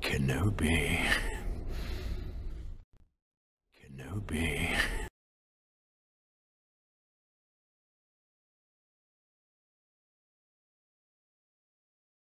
Kenobi. Kenobi.